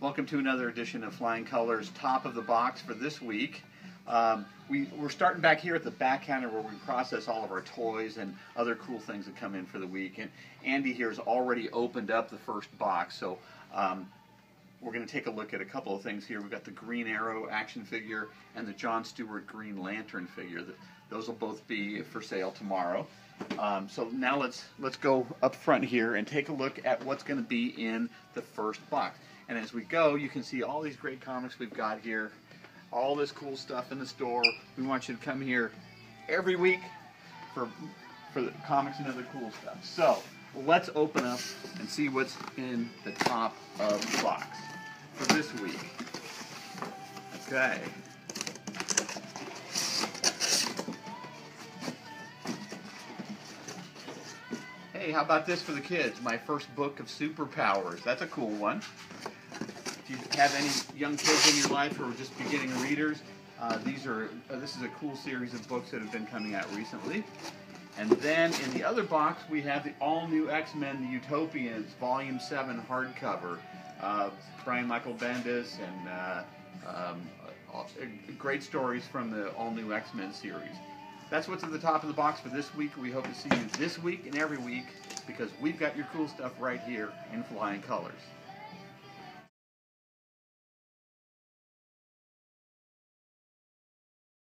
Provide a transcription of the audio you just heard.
Welcome to another edition of Flying Colors Top of the Box for this week. Um, we, we're starting back here at the back counter where we process all of our toys and other cool things that come in for the week. And Andy here has already opened up the first box, so um, we're going to take a look at a couple of things here. We've got the Green Arrow action figure and the John Stewart Green Lantern figure. Those will both be for sale tomorrow. Um, so now let's let's go up front here and take a look at what's going to be in the first box. And as we go, you can see all these great comics we've got here, all this cool stuff in the store. We want you to come here every week for for the comics and other cool stuff. So let's open up and see what's in the top of the box for this week. Okay. Hey, how about this for the kids? My first book of superpowers. That's a cool one. If you have any young kids in your life who are just beginning readers, uh, these are uh, this is a cool series of books that have been coming out recently. And then in the other box we have the all-new X-Men: The Utopians, Volume Seven hardcover. Uh, Brian Michael Bendis and uh, um, uh, great stories from the all-new X-Men series. That's what's at the top of the box for this week. We hope to see you this week and every week because we've got your cool stuff right here in flying colors.